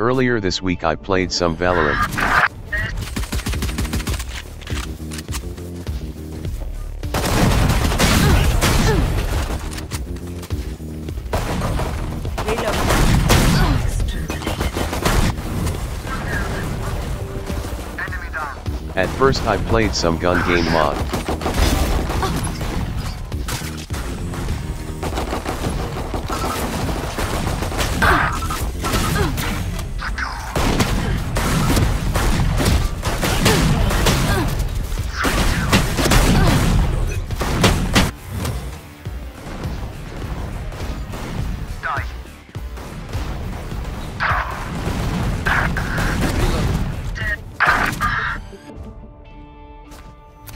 Earlier this week I played some Valorant. At first I played some gun game mod.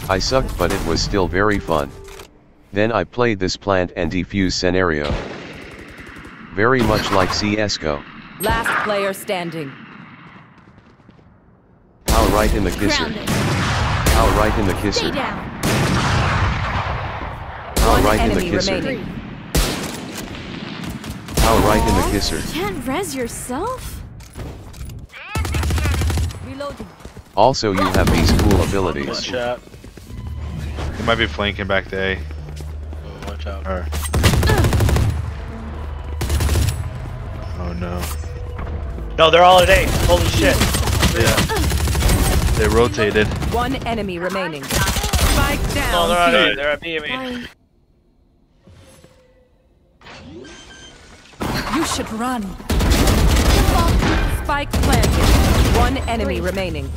I sucked but it was still very fun. Then I played this plant and defuse scenario. Very much like CSGO. Last player standing. How right in the kisser. How right in the kisser. How right in the kisser. How right in the kisser. Can't res yourself? Also you have these cool abilities. Watch. He might be flanking back to A. Oh, watch out. Or... Oh no. No, they're all at A. Holy shit. Yeah. They rotated. One enemy remaining. Spike down. No, they're at B. A. They're at B. I mean. You should run. Spike planted. One enemy remaining.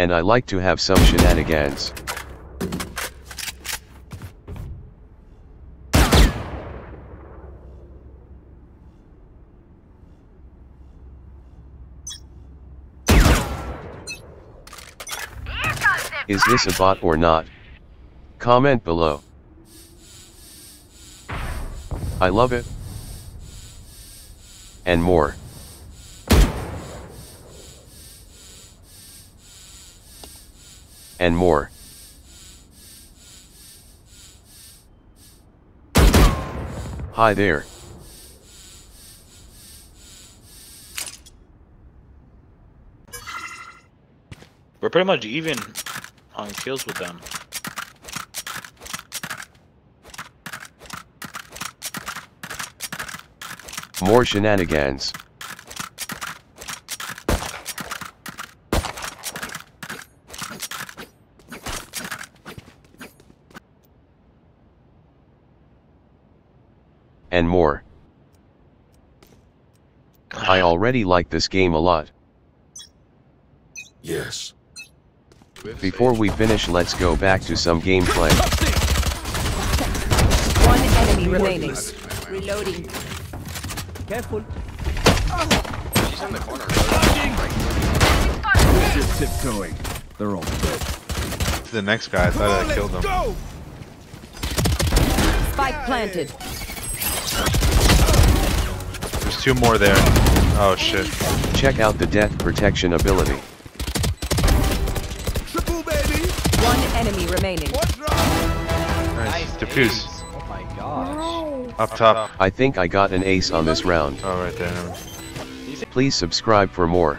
And I like to have some shenanigans. Is this a bot or not? Comment below. I love it. And more. And more. Hi there. We're pretty much even on kills with them. More shenanigans. And more. I already like this game a lot. Yes. Before we finish let's go back to some gameplay. One enemy remaining. Reloading. Careful. She's in the corner. Just tiptoeing. They're all dead. The next guy, I thought I killed him. Spike planted. There's two more there. Oh shit. Check out the death protection ability. Triple baby. One enemy remaining. Nice. Diffuse. Oh my gosh. Up top. I think I got an ace on this round. Oh, right there. Please subscribe for more.